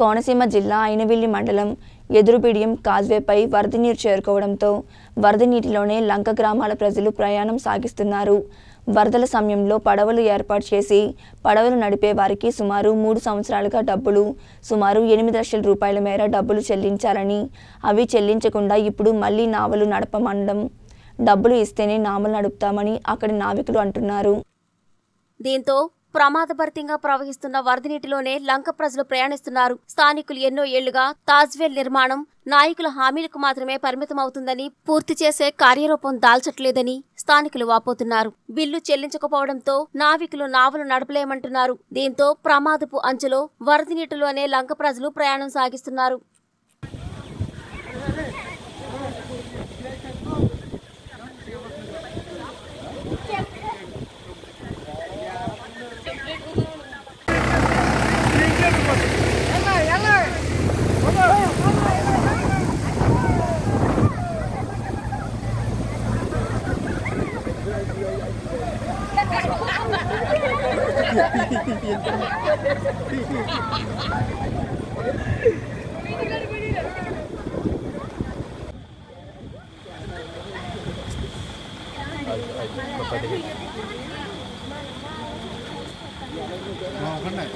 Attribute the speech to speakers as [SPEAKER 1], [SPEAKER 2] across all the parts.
[SPEAKER 1] కోనసీమ జిల్లా అయినవిల్లి మండలం ఎదురుబిడియం కాజ్వేపై వరద నీరు చేరుకోవడంతో వరద నీటిలోనే లంక గ్రామాల ప్రజలు ప్రయాణం సాగిస్తున్నారు. వరదల సమయంలో పడవలు ఏర్పాటు చేసి పడవలు నడిపే వారికి సుమారు మూడు సంవత్సరాలుగా డబ్బులు సుమారు ఎనిమిది లక్షల రూపాయల మేర డబ్బులు చెల్లించాలని అవి చెల్లించకుండా ఇప్పుడు మళ్ళీ నావలు నడపమండడం డబ్బులు ఇస్తేనే నావలు నడుపుతామని అక్కడి నావికులు అంటున్నారు.
[SPEAKER 2] దీంతో ప్రమాదభరితంగా ప్రవహిస్తున్న వరద నీటిలోనే లంక ప్రజలు ప్రయాణిస్తున్నారు. స్థానికులు ఎన్నో ఏళ్ళుగా తాజ్వేల్ నిర్మాణం నాయకుల హామీలకు మాత్రమే పరిమితమవుతుందని పూర్తి చేసే కార్యరూపం దాల్చట్లేదని స్థానికులు వాపోతున్నారు. బిల్లు చెల్లించకపోవడంతో నావికులు నావలు నడపలేమంటున్నారు. దీంతో ప్రమాదపు అంచులో వరద నీటిలోనే లంక ప్రజలు ప్రయాణం సాగిస్తున్నారు.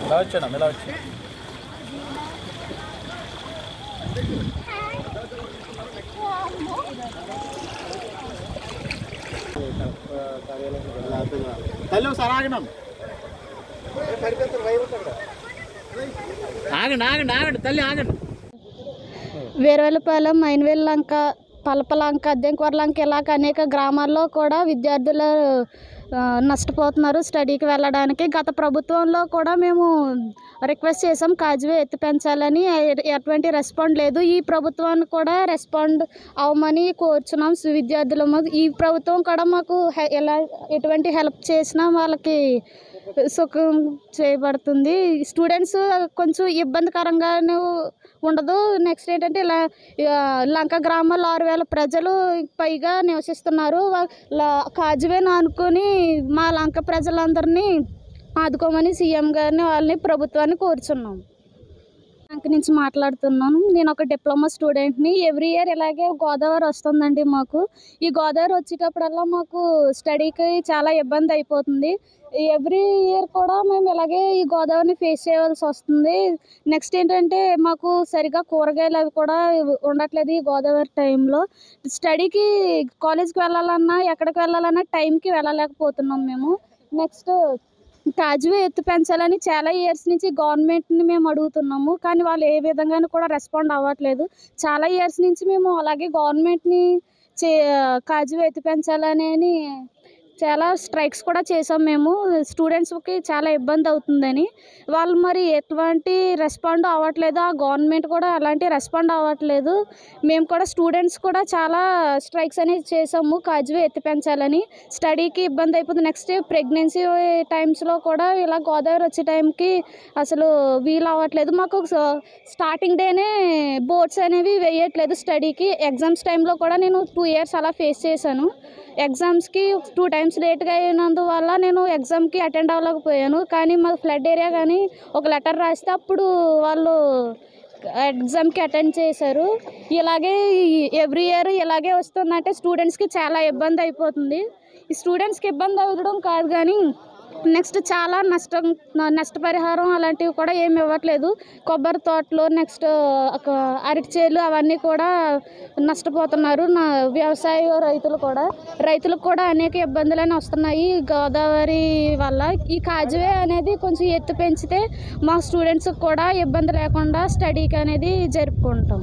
[SPEAKER 3] ఎలా వచ్చాడు ఎలా వచ్చి
[SPEAKER 4] తల్లి ఒకసారి ఆగడం ఆగండి ఆగండి ఆగండి తల్లి ఆగండి.
[SPEAKER 5] మైన్వేల్ లంక పలపలంక అద్దెంకూర లంక ఇలాగ అనేక గ్రామాల్లో కూడా విద్యార్థులు నష్టపోతున్నారు స్టడీకి వెళ్ళడానికి. గత ప్రభుత్వంలో కూడా మేము రిక్వెస్ట్ చేసాం కాజువే ఎత్తి పెంచాలని. ఎటువంటి రెస్పాండ్ లేదు. ఈ ప్రభుత్వాన్ని కూడా రెస్పాండ్ అవ్వమని కోరుచున్నాం సు- విద్యార్థులము ఈ ప్రభుత్వం కూడా మాకు హె- ఎలా ఎటువంటి హెల్ప్ చేసినా వాళ్ళకి సుఖం చేయబడుతుంది. స్టూడెంట్స్ కొంచెం ఇబ్బందికరంగాను ఉండదు. నెక్స్ట్ ఏంటంటే ఇలా లంక గ్రామాల్లో ఆరు వేల ప్రజలు పైగా నివసిస్తున్నారు. కాజువేను అనుకుని ఆనుకొని మా లంక ప్రజలందరినీ ఆదుకోమని సీఎం గారిని వాళ్ళని ప్రభుత్వాన్ని కోరుచున్నాం. బ్యాంక్ నుంచి మాట్లాడుతున్నాను. నేను ఒక డిప్లొమా స్టూడెంట్ని. ఎవ్రీ ఇయర్ ఇలాగే గోదావరి వస్తుందండి మాకు. ఈ గోదావరి వచ్చేటప్పుడల్లా మాకు స్టడీకి చాలా ఇబ్బంది అయిపోతుంది. ఎవ్రీ ఇయర్ కూడా మేము ఇలాగే ఈ గోదావరిని ఫేస్ చేయవలసి వస్తుంది. నెక్స్ట్ ఏంటంటే మాకు సరిగా కూరగాయలు అవి కూడా ఉండట్లేదు ఈ గోదావరి టైంలో. స్టడీకి కాలేజ్కి వెళ్ళాలన్నా ఎక్కడికి వెళ్ళాలన్నా టైంకి వెళ్ళలేకపోతున్నాం మేము. నెక్స్ట్ కాజువే ఎత్తు పెంచాలని చాలా ఇయర్స్ నుంచి గవర్నమెంట్ని మేము అడుగుతున్నాము. కానీ వాళ్ళు ఏ విధంగానూ కూడా రెస్పాండ్ అవ్వట్లేదు. చాలా ఇయర్స్ నుంచి మేము అలాగే గవర్నమెంట్ని చే కాజువే ఎత్తు పెంచాలని అని చాలా స్ట్రైక్స్ కూడా చేసాం మేము. స్టూడెంట్స్కి చాలా ఇబ్బంది అవుతుందని. వాళ్ళు మరి ఎటువంటి రెస్పాండ్ అవ్వట్లేదు. ఆ గవర్నమెంట్ కూడా అలాంటి రెస్పాండ్ అవ్వట్లేదు. మేము కూడా స్టూడెంట్స్ కూడా చాలా స్ట్రైక్స్ అనేది చేసాము. కాజువే ఎత్తి పెంచాలని. స్టడీకి ఇబ్బంది అయిపోతుంది నెక్స్ట్ ప్రెగ్నెన్సీ టైమ్స్లో కూడా ఇలా గోదావరి వచ్చే టైంకి అసలు వీలు అవ్వట్లేదు. మాకు స్టార్టింగ్ డేనే బోర్డ్స్ అనేవి వేయట్లేదు స్టడీకి. ఎగ్జామ్స్ టైంలో కూడా నేను టూ ఇయర్స్ అలా ఫేస్ చేశాను. ఎగ్జామ్స్కి టూ టైమ్స్ లేట్గా అయినందువల్ల నేను ఎగ్జామ్కి అటెండ్ అవ్వలేకపోయాను. కానీ మా ఫ్లడ్ ఏరియా కానీ ఒక లెటర్ రాస్తే అప్పుడు వాళ్ళు ఎగ్జామ్కి అటెండ్ చేశారు. ఇలాగే ఎవ్రీ ఇయర్ ఇలాగే వస్తుందంటే స్టూడెంట్స్కి చాలా ఇబ్బంది అయిపోతుంది. ఈ స్టూడెంట్స్కి ఇబ్బంది అవ్వడం కాదు కానీ నెక్స్ట్ చాలా నష్టం నష్టపరిహారం అలాంటివి కూడా ఏమి ఇవ్వట్లేదు. కొబ్బరి తోటలు నెక్స్ట్ అరటి చేలు అవన్నీ కూడా నష్టపోతున్నారు. నా వ్యవసాయ రైతులు కూడా. రైతులకు కూడా అనేక ఇబ్బందులని వస్తున్నాయి. గోదావరి వల్ల ఈ కాజువే అనేది కొంచెం ఎత్తు పెంచితే మా స్టూడెంట్స్కి కూడా ఇబ్బంది లేకుండా స్టడీకి అనేది జరుపుకుంటాం.